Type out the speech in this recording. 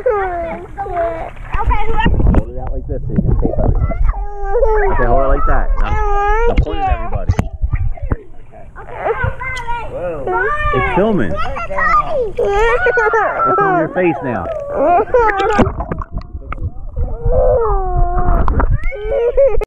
Okay. Hold it out like this so you can tape everybody. Okay, hold it like that. Now, now point it at everybody. Whoa. It's filming. It's on your face now.